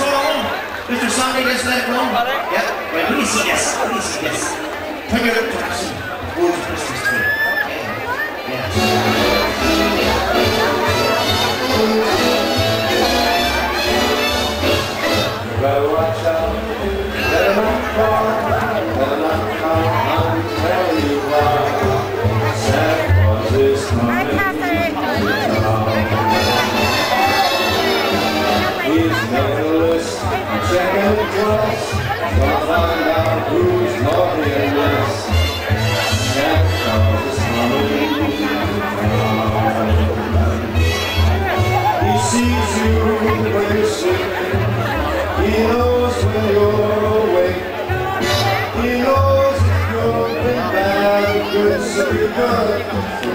Mr. Sunday, just let it roll. Yep. Wait, let yes. see yes. Let your see this. Turn Christmas tree. Obrigado.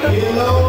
Hello.